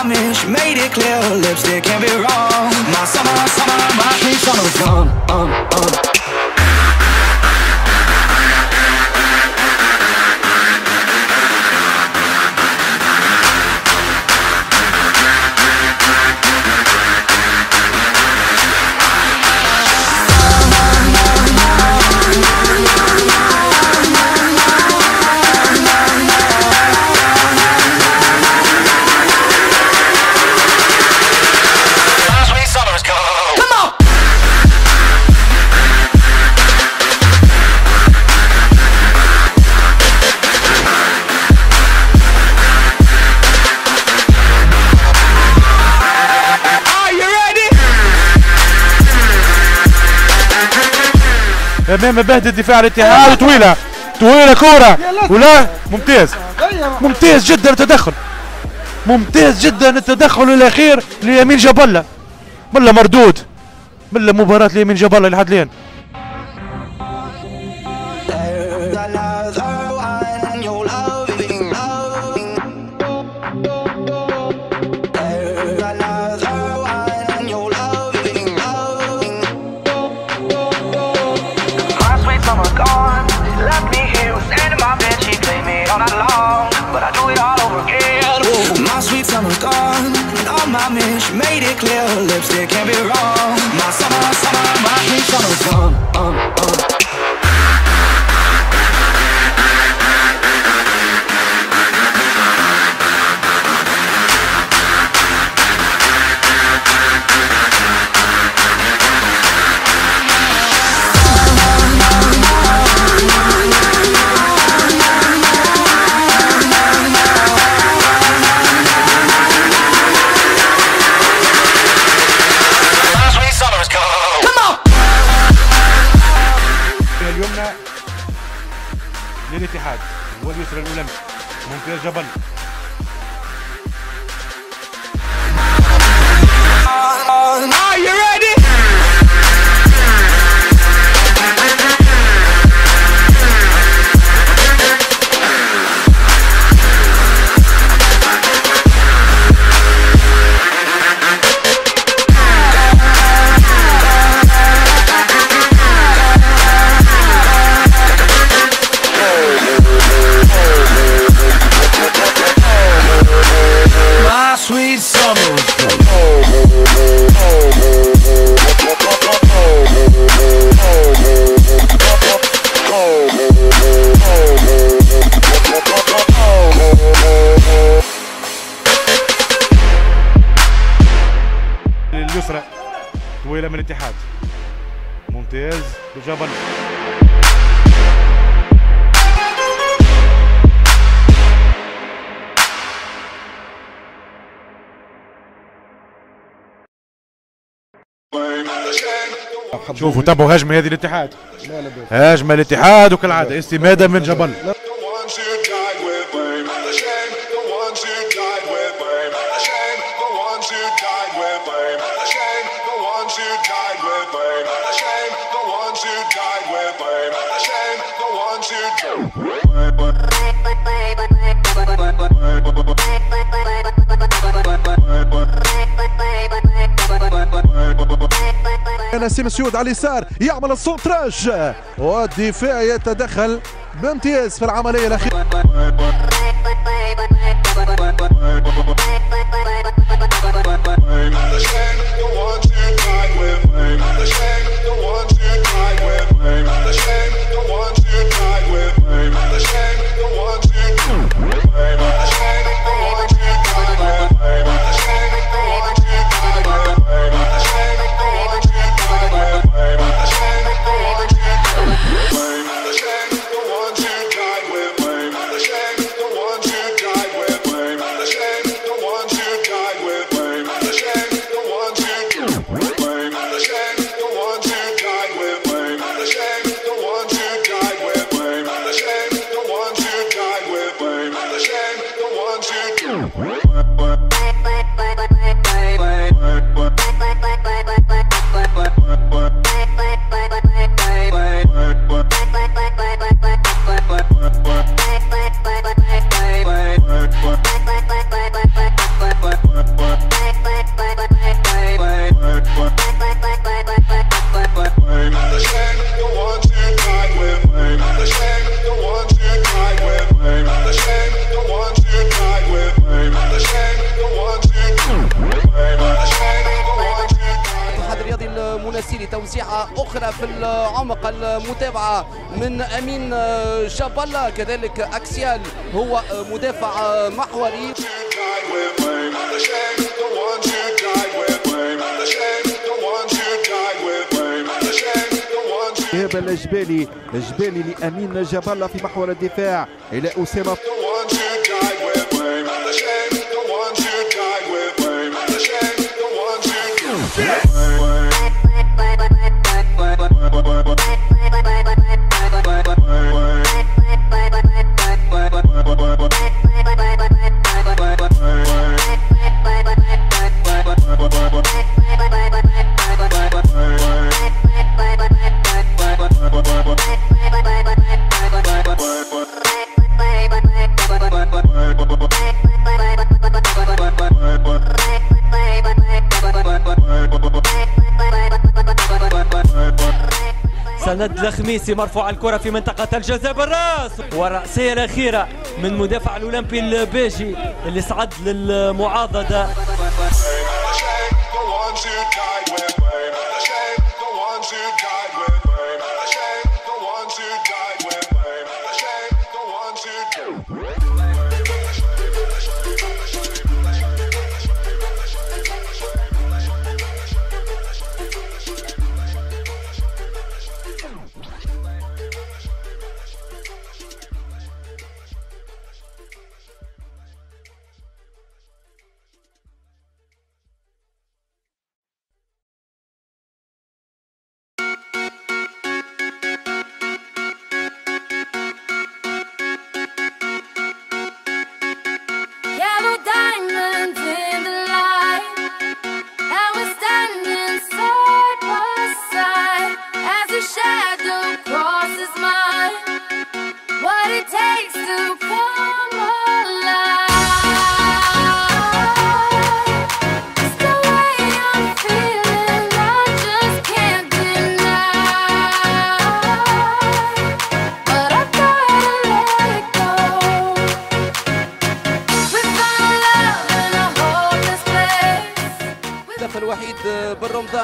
promise, she made it clear, lipstick can't be امام بهد الدفاع الاتحاد طويلة. طويلة كورة. ولا؟ ممتاز. ممتاز جدا التدخل ممتاز جدا التدخل الأخير ليمين جبله بلا مردود. بلا مباراة ليمين جبله لحد الان للاتحاد واليسرى الأولى ممتاز جبل Are you ready? طويلة من الاتحاد. ممتاز. بجبل. شوفوا تابعوا هجمة هذه الاتحاد. هجمة الاتحاد وكالعادة استمادة من جبل. نسيم سيود على اليسار يعمل ال centrage والدفاع يتدخل. بامتياز في العملية الأخيرة. توزيعة أخرى في العمق المتابعة من أمين جابلا كذلك أكسيال هو مدافع محوري. إيهاب الجبالي الجبالي لأمين جبالة في محور الدفاع إلى أسامة. سند الخميسي مرفوع الكرة في منطقة الجزاء بالراس. والرأسية الأخيرة من مدافع الأولمبي البيجي اللي صعد للمعاضدة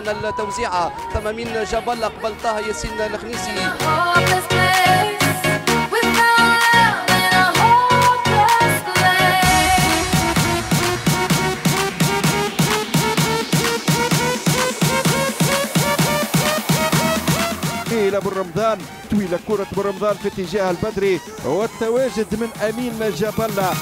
بالرمضان التوزيعة ثمامين جبل قبل طه ياسين الخنيسي إلى أبو رمضان طويلة كرة أبو رمضان في اتجاه البدري والتواجد من أمين جبلة